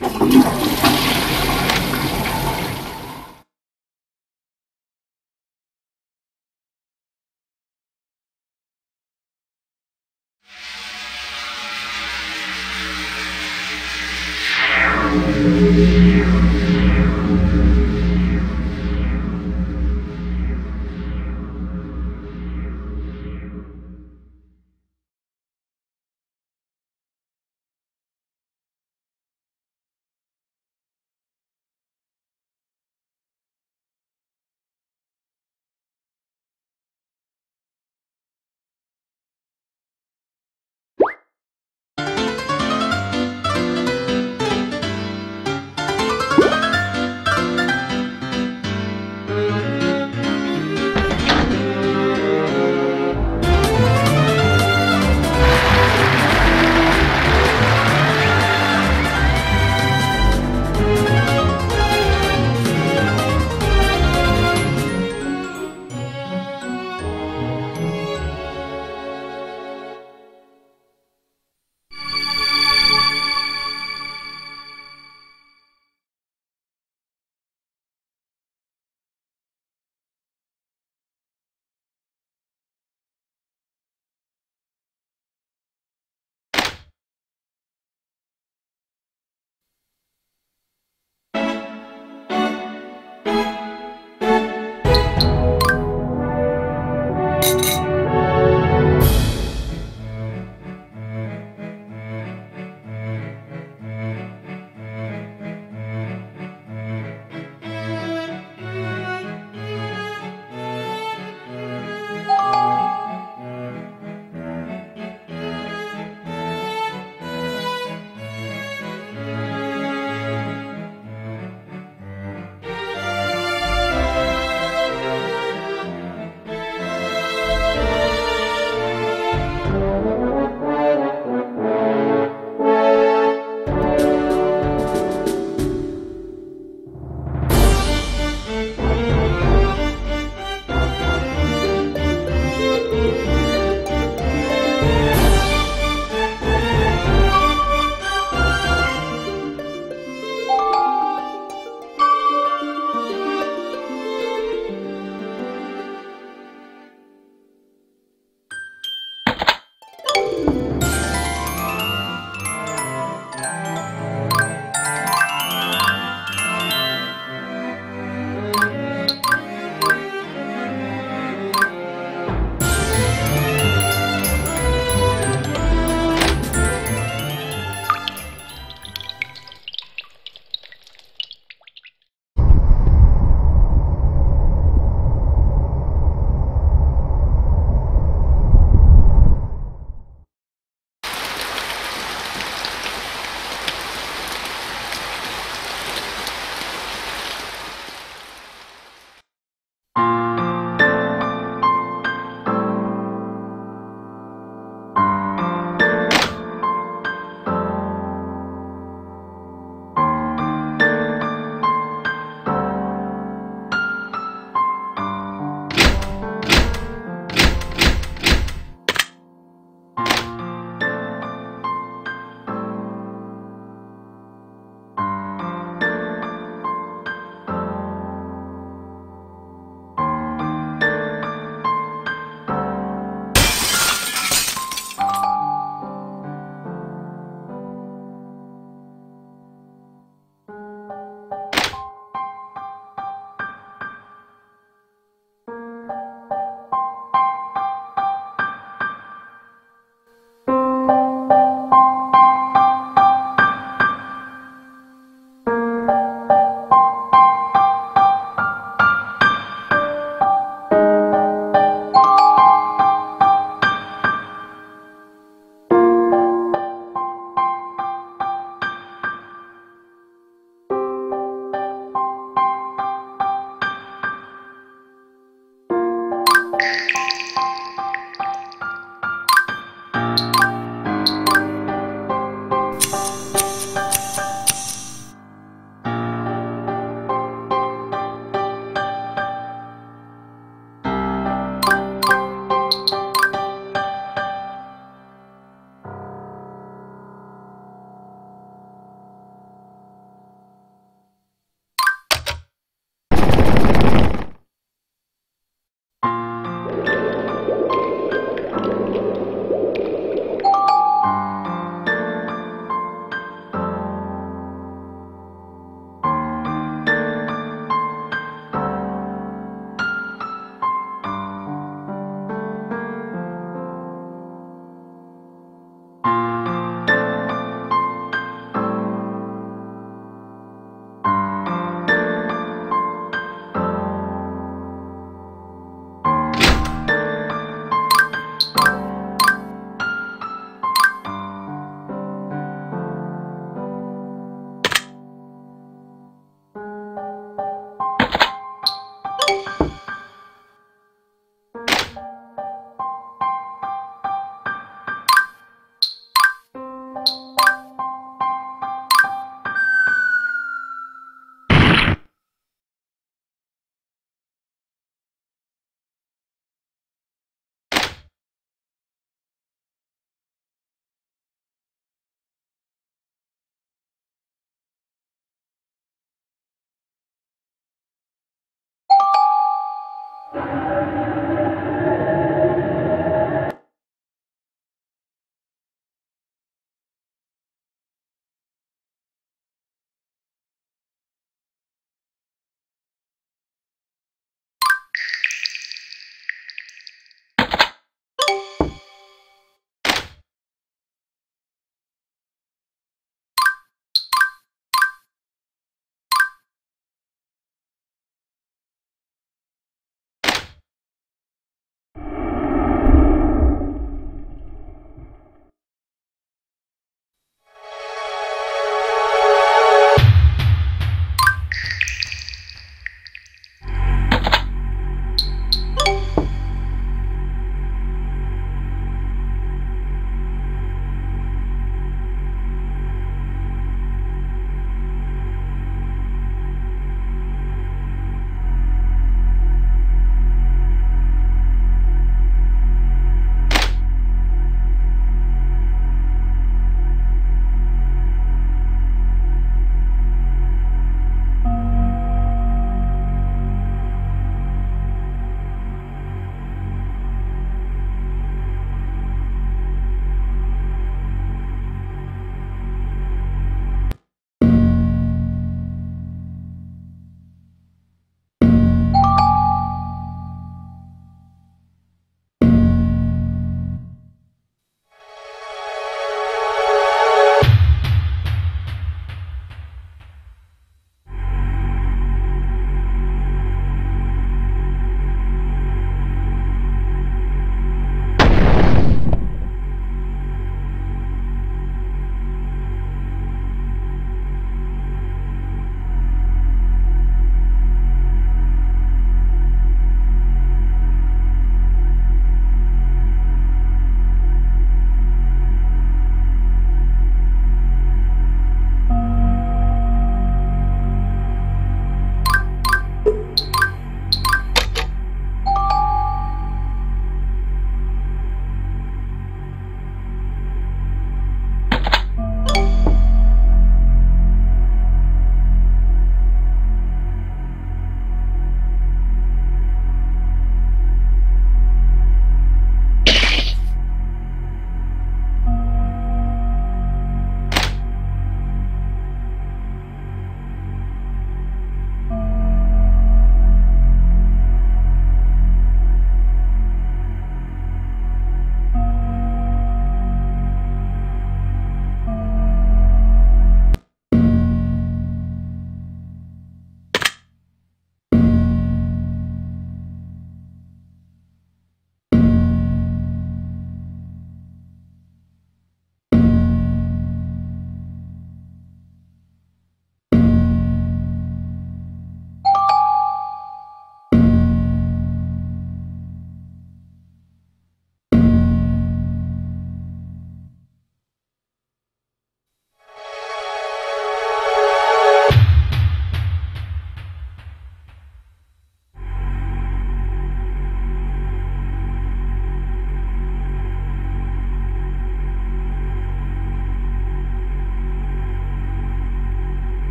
감사합니다.